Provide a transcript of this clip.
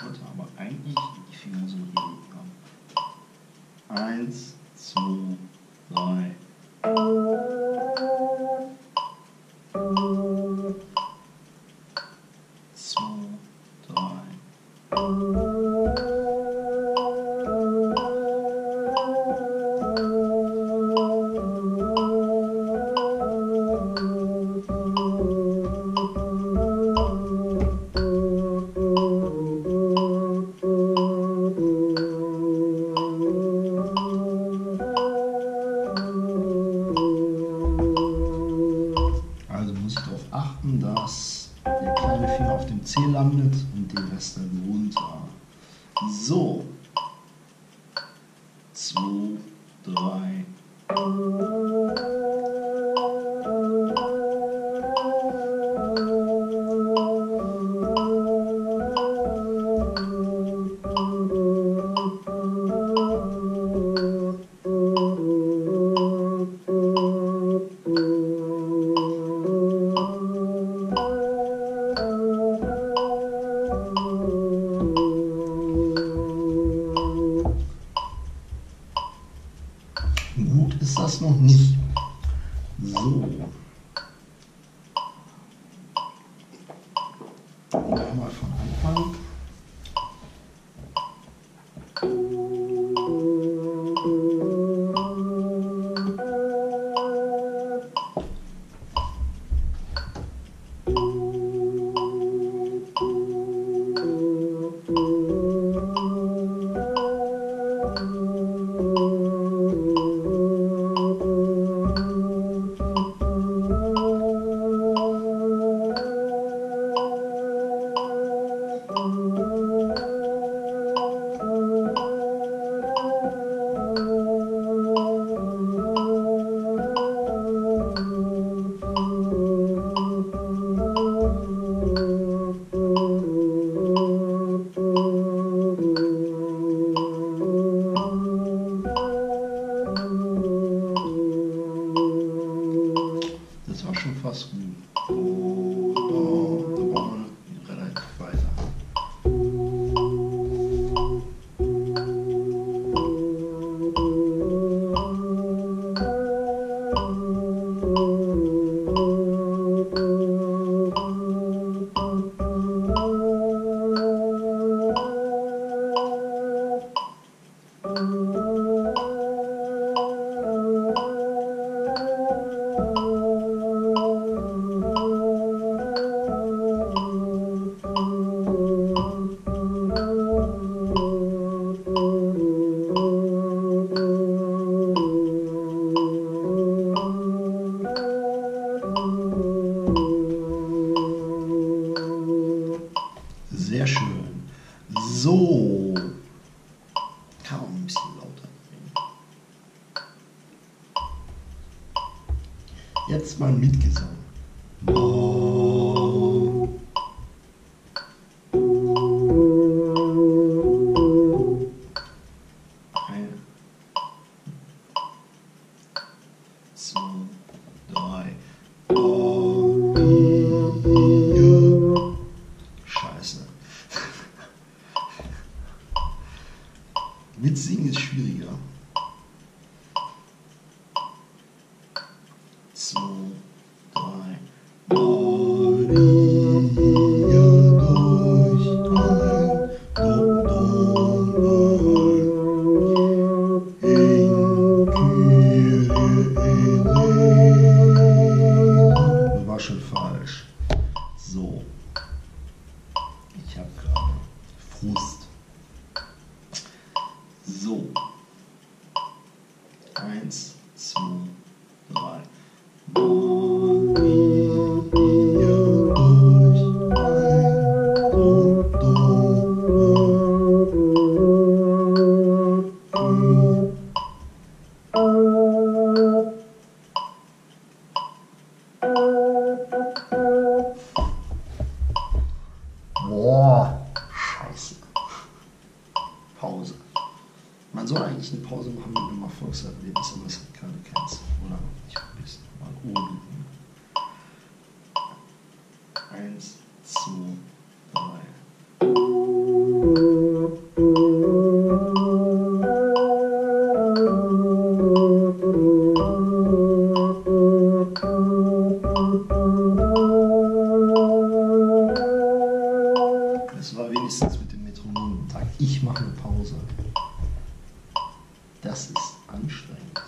wollte aber eigentlich die Finger so gelegt haben. Eins, zwei, drei. muss ich darauf achten, dass der kleine Finger auf dem C landet und den Rest dann runter. So. 2, 3, ist das noch nicht. So. Das war Sehr schön. So. Kann man ein bisschen lauter. Jetzt mal Mitgesang. Oh. Drei. Mitsingen ist schwieriger. Zwei, drei. War schon falsch. So. Ich habe gerade Frust. So. Eins, zwei, drei. Boah, scheiße. Pause. Man soll eigentlich eine Pause machen, wenn du mal Volkserlebnis, aber das hat gerade keins. Oder ich hab ein bisschen mal oben. Eins, zwei, drei. Das war wenigstens mit dem Metronom. Ich mache eine Pause. Das ist anstrengend.